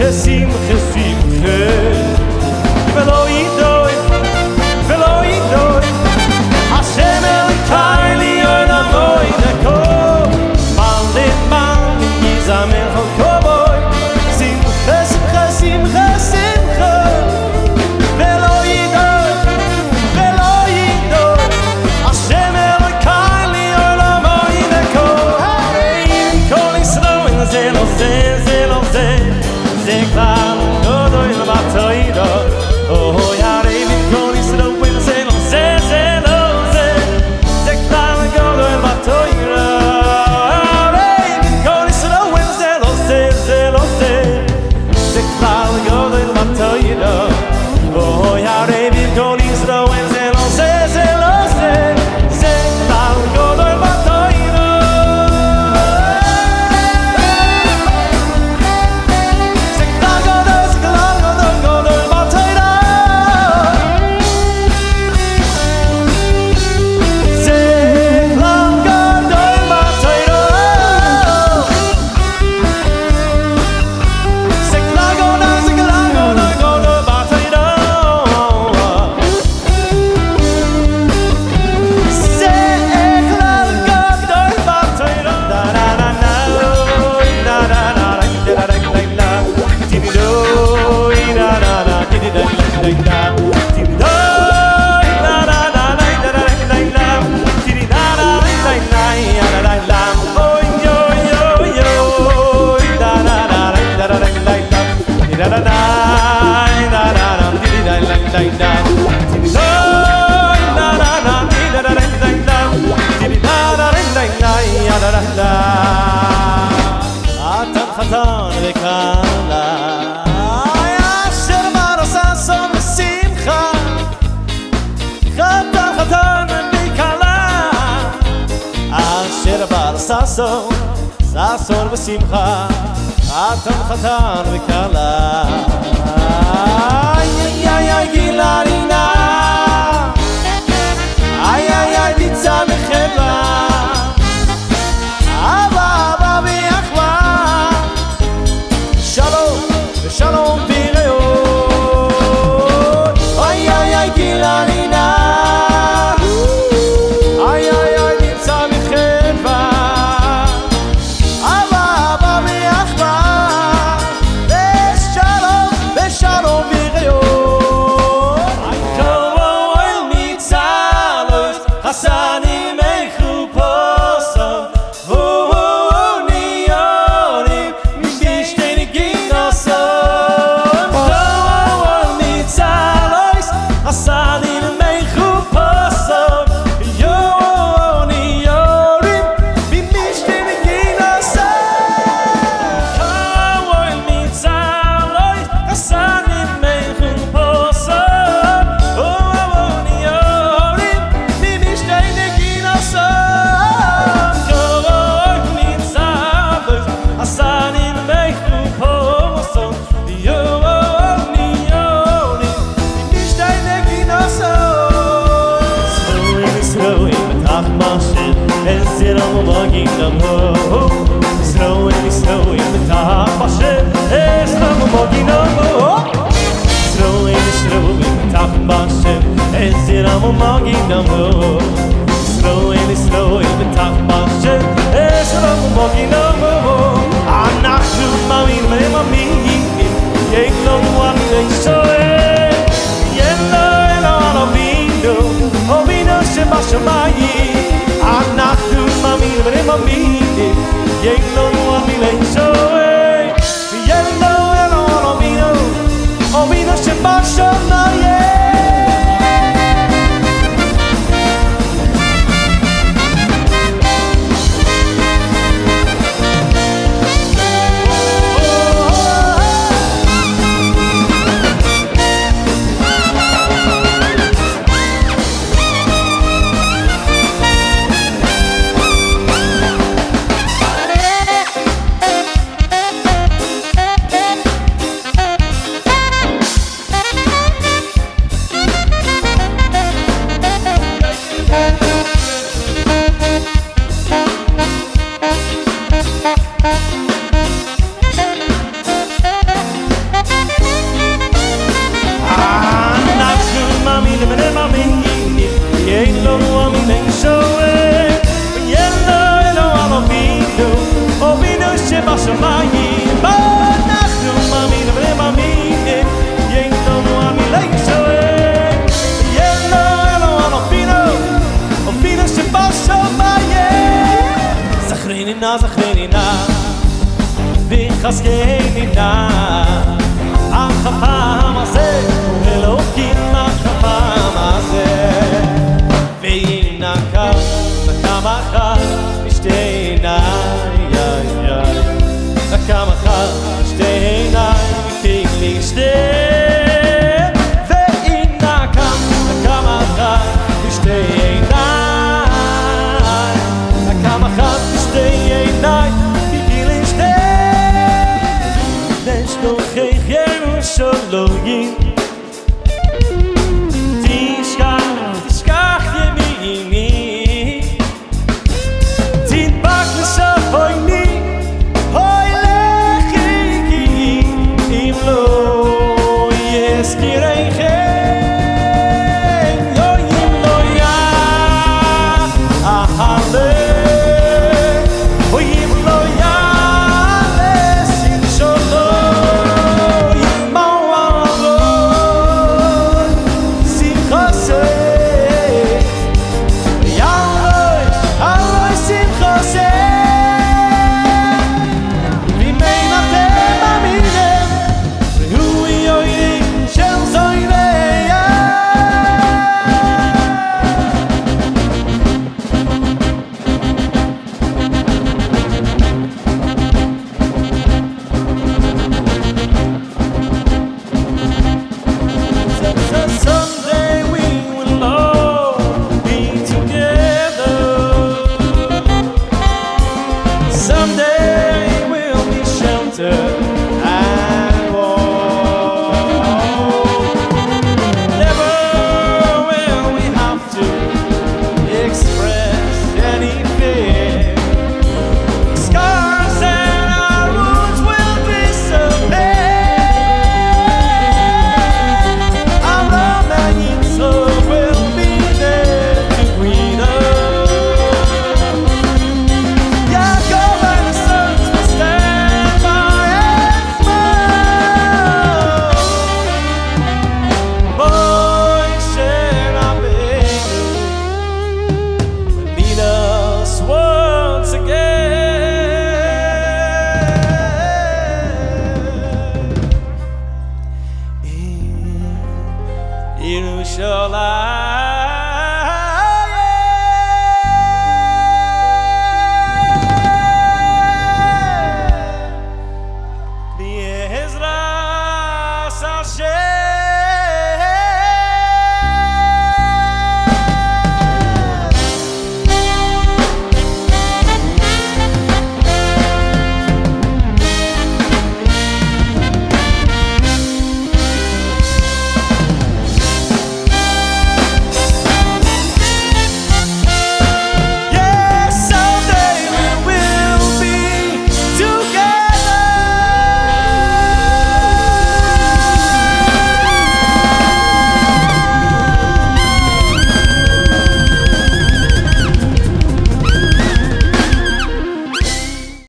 recinto I'll go, then I'll tell you no. ששון, ששון ושמחה, חתן חתן וכלה someone mamma mia Nase, Chrenina, Vichas Kei,